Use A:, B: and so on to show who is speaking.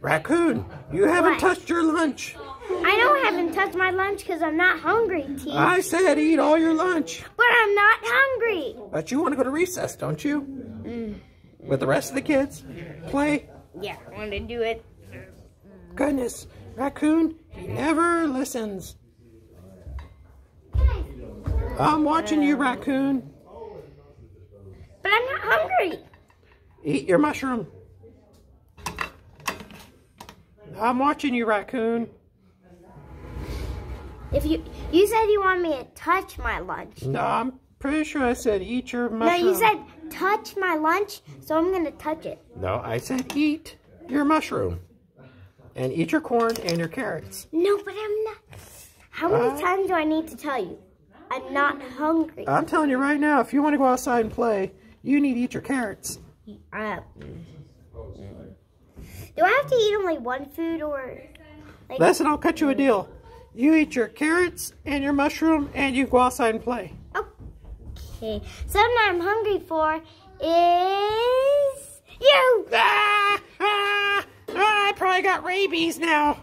A: Raccoon, you haven't
B: What?
A: touched your lunch.
B: I know I haven't touched my lunch because I'm not hungry, T.
A: I said eat all your lunch.
B: but I'm not hungry.
A: But you want to go to recess, don't you?
B: Mm.
A: With the rest of the kids? Play?
B: Yeah, I want to do it.
A: Goodness, Raccoon, he never listens. I'm watching you, Raccoon.
B: But I'm not hungry.
A: Eat your mushroom. I'm watching you, Raccoon.
B: If you you said you want me to touch my lunch.
A: No, I'm pretty sure I said eat your mushroom.
B: No, you said touch my lunch, so I'm gonna touch it.
A: No, I said eat your mushroom. And eat your corn and your carrots.
B: No, but I'm not. How many
A: Uh.
B: times do I need to tell you? I'm not hungry.
A: I'm telling you right now, if you want to go outside and play, you need to eat your carrots.
B: Uh, do I have to eat only one food or? Like,
A: Listen, I'll cut you a deal. You eat your carrots and your mushroom, and you go outside and play.
B: okay. Something I'm hungry for is you.
A: Ah, ah, ah, I probably got rabies now.